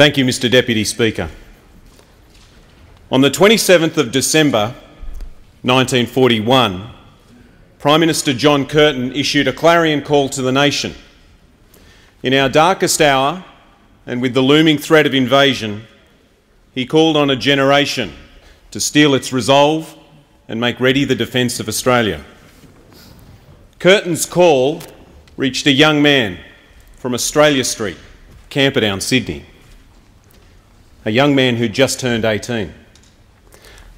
Thank you, Mr Deputy Speaker. On the 27th of December 1941, Prime Minister John Curtin issued a clarion call to the nation. In our darkest hour, and with the looming threat of invasion, he called on a generation to steel its resolve and make ready the defence of Australia. Curtin's call reached a young man from Australia Street, Camperdown, Sydney. A young man who just turned 18.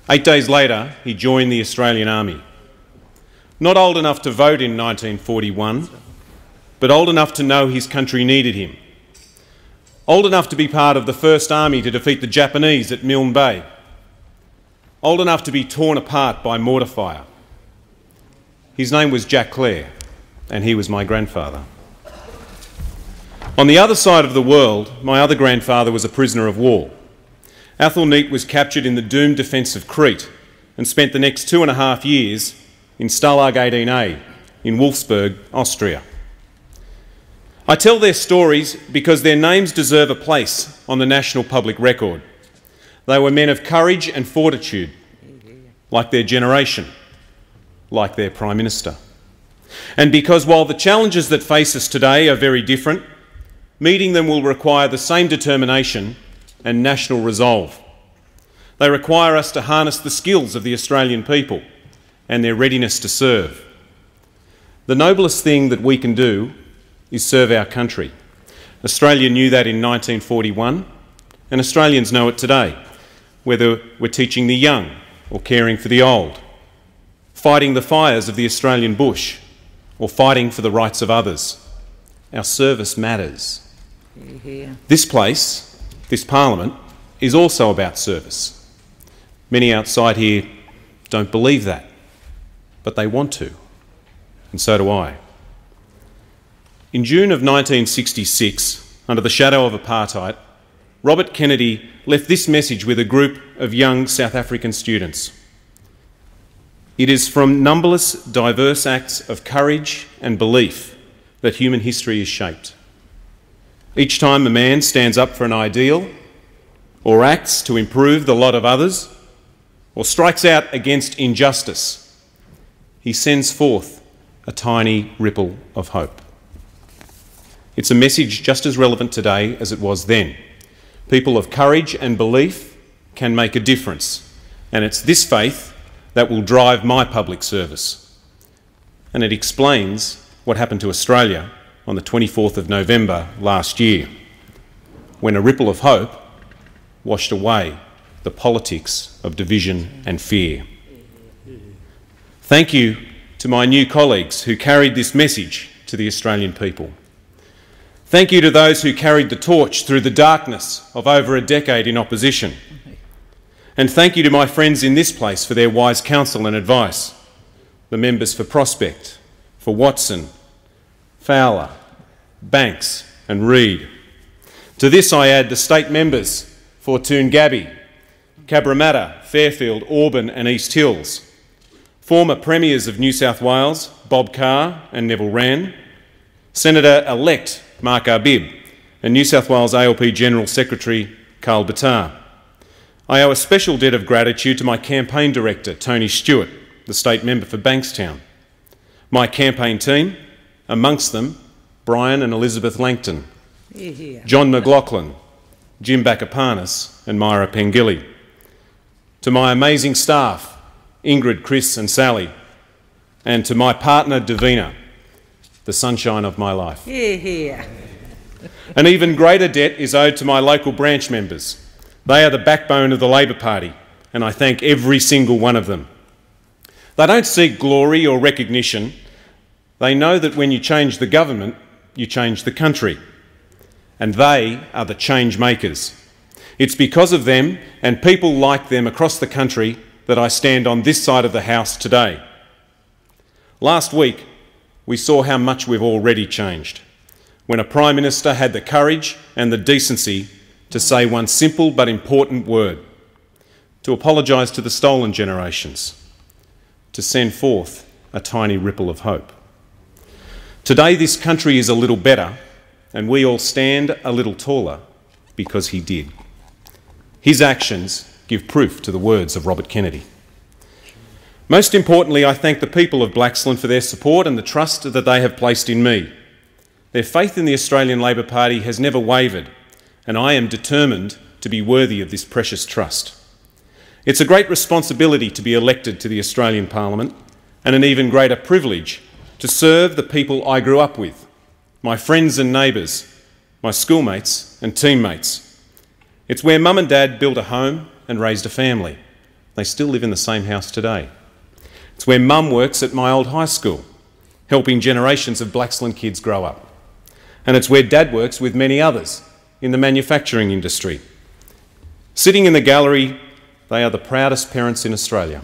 Eight days later, he joined the Australian Army. Not old enough to vote in 1941, but old enough to know his country needed him. Old enough to be part of the First Army to defeat the Japanese at Milne Bay. Old enough to be torn apart by mortar fire. His name was Jack Clare, and he was my grandfather. On the other side of the world, my other grandfather was a prisoner of war. Athol Neate was captured in the doomed defence of Crete and spent the next two and a half years in Stalag 18A in Wolfsberg, Austria. I tell their stories because their names deserve a place on the national public record. They were men of courage and fortitude, like their generation, like their Prime Minister. And because while the challenges that face us today are very different, Meeting them will require the same determination and national resolve. They require us to harness the skills of the Australian people and their readiness to serve. The noblest thing that we can do is serve our country. Australia knew that in 1941, and Australians know it today, whether we're teaching the young or caring for the old, fighting the fires of the Australian bush, or fighting for the rights of others. Our service matters. This place, this parliament, is also about service. Many outside here don't believe that, but they want to, and so do I. In June of 1966, under the shadow of apartheid, Robert Kennedy left this message with a group of young South African students. It is from numberless diverse acts of courage and belief that human history is shaped. Each time a man stands up for an ideal, or acts to improve the lot of others, or strikes out against injustice, he sends forth a tiny ripple of hope. It's a message just as relevant today as it was then. People of courage and belief can make a difference, and it's this faith that will drive my public service. And it explains what happened to Australia on the 24th of November last year, when a ripple of hope washed away the politics of division and fear. Thank you to my new colleagues who carried this message to the Australian people. Thank you to those who carried the torch through the darkness of over a decade in opposition. And thank you to my friends in this place for their wise counsel and advice, the members for Prospect, for Watson, Fowler, Banks and Reid. To this I add the state members for Toongabbie, Cabramatta, Fairfield, Auburn and East Hills, former Premiers of New South Wales, Bob Carr and Neville Wran, Senator-elect Mark Arbib and New South Wales ALP General Secretary Karl Bitar. I owe a special debt of gratitude to my campaign director, Tony Stewart, the state member for Bankstown, my campaign team, amongst them Brian and Elizabeth Langton, John McLaughlin, Jim Bakapanis and Myra Pengilly. To my amazing staff, Ingrid, Chris and Sally, and to my partner Davina, the sunshine of my life. An even greater debt is owed to my local branch members. They are the backbone of the Labor Party, and I thank every single one of them. They don't seek glory or recognition, they know that when you change the government, you change the country. And they are the change makers. It's because of them and people like them across the country that I stand on this side of the House today. Last week, we saw how much we've already changed when a Prime Minister had the courage and the decency to say one simple but important word to apologise to the stolen generations, to send forth a tiny ripple of hope. Today, this country is a little better, and we all stand a little taller because he did. His actions give proof to the words of Robert Kennedy. Most importantly, I thank the people of Blaxland for their support and the trust that they have placed in me. Their faith in the Australian Labor Party has never wavered, and I am determined to be worthy of this precious trust. It's a great responsibility to be elected to the Australian Parliament, and an even greater privilege to serve the people I grew up with, my friends and neighbours, my schoolmates and teammates. It's where mum and dad built a home and raised a family. They still live in the same house today. It's where mum works at my old high school, helping generations of Blaxland kids grow up. And it's where dad works with many others in the manufacturing industry. Sitting in the gallery, they are the proudest parents in Australia.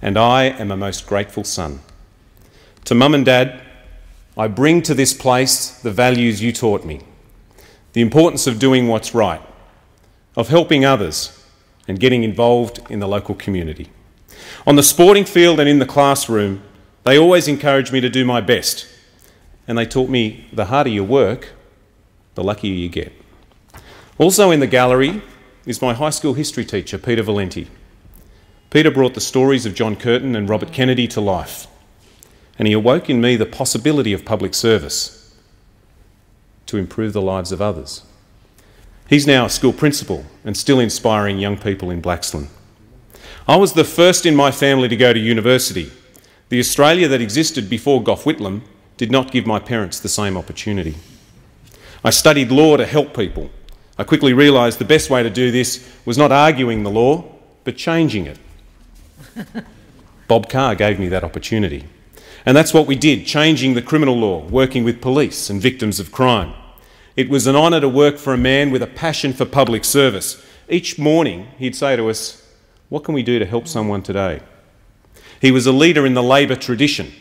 And I am a most grateful son. To mum and dad, I bring to this place the values you taught me the importance of doing what's right, of helping others, and getting involved in the local community. On the sporting field and in the classroom, they always encouraged me to do my best, and they taught me the harder you work, the luckier you get. Also in the gallery is my high school history teacher, Peter Valenti. Peter brought the stories of John Curtin and Robert Kennedy to life and he awoke in me the possibility of public service to improve the lives of others. He's now a school principal and still inspiring young people in Blaxland. I was the first in my family to go to university. The Australia that existed before Gough Whitlam did not give my parents the same opportunity. I studied law to help people. I quickly realised the best way to do this was not arguing the law, but changing it. Bob Carr gave me that opportunity. And that's what we did, changing the criminal law, working with police and victims of crime. It was an honour to work for a man with a passion for public service. Each morning he'd say to us, What can we do to help someone today? He was a leader in the Labor tradition,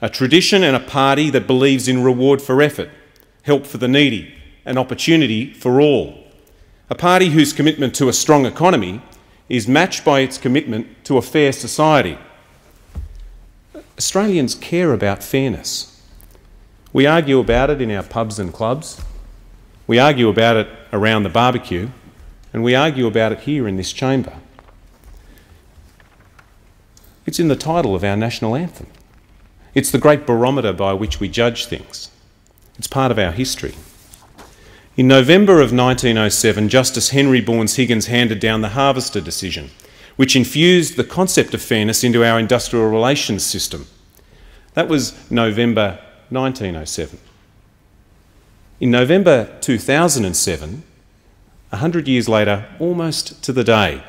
a tradition and a party that believes in reward for effort, help for the needy, and opportunity for all. A party whose commitment to a strong economy is matched by its commitment to a fair society. Australians care about fairness. We argue about it in our pubs and clubs. We argue about it around the barbecue. And we argue about it here in this chamber. It's in the title of our national anthem. It's the great barometer by which we judge things. It's part of our history. In November of 1907, Justice Henry Bourne Higgins handed down the Harvester decision which infused the concept of fairness into our industrial relations system. That was November 1907. In November 2007, 100 years later, almost to the day,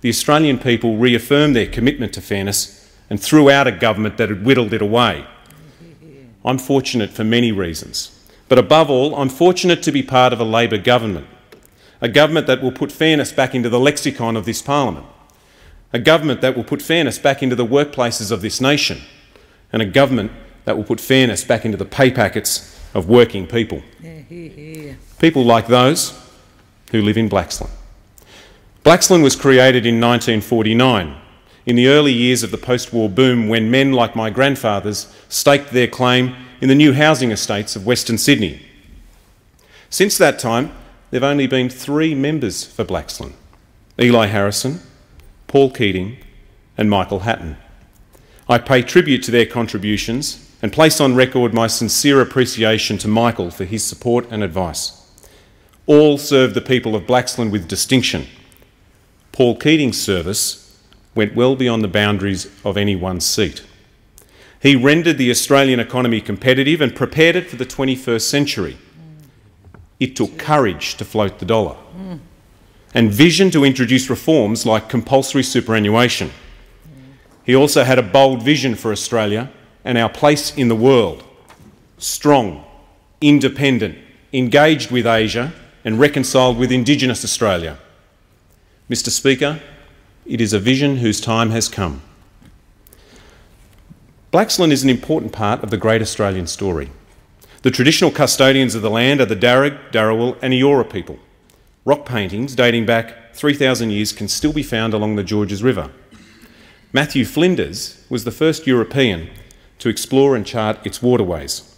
the Australian people reaffirmed their commitment to fairness and threw out a government that had whittled it away. I'm fortunate for many reasons, but above all, I'm fortunate to be part of a Labor government, a government that will put fairness back into the lexicon of this parliament a government that will put fairness back into the workplaces of this nation, and a government that will put fairness back into the pay packets of working people. People like those who live in Blaxland. Blaxland was created in 1949, in the early years of the post-war boom when men like my grandfathers staked their claim in the new housing estates of Western Sydney. Since that time, there have only been three members for Blaxland, Eli Harrison, Paul Keating, and Michael Hatton. I pay tribute to their contributions and place on record my sincere appreciation to Michael for his support and advice. All served the people of Blaxland with distinction. Paul Keating's service went well beyond the boundaries of any one seat. He rendered the Australian economy competitive and prepared it for the 21st century. It took courage to float the dollar and vision to introduce reforms like compulsory superannuation. He also had a bold vision for Australia and our place in the world. Strong, independent, engaged with Asia and reconciled with Indigenous Australia. Mr Speaker, it is a vision whose time has come. Blaxland is an important part of the great Australian story. The traditional custodians of the land are the Darug, Darawal and Eora people. Rock paintings dating back 3,000 years can still be found along the Georges River. Matthew Flinders was the first European to explore and chart its waterways.